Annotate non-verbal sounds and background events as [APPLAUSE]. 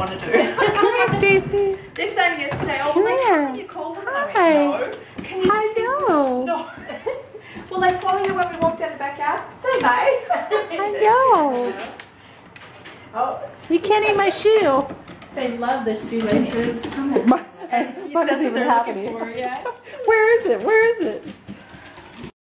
want to do. Hi, Stacey. [LAUGHS] They're saying yesterday, oh, well, like, how can you call them. And I Hi. no. Can you I know. No. [LAUGHS] Will they follow you when we walk down the backyard? They may. [LAUGHS] I know. Oh, You can't eat my shoe. They love the shoelaces. What is even happening? For, yeah. Where is it? Where is it?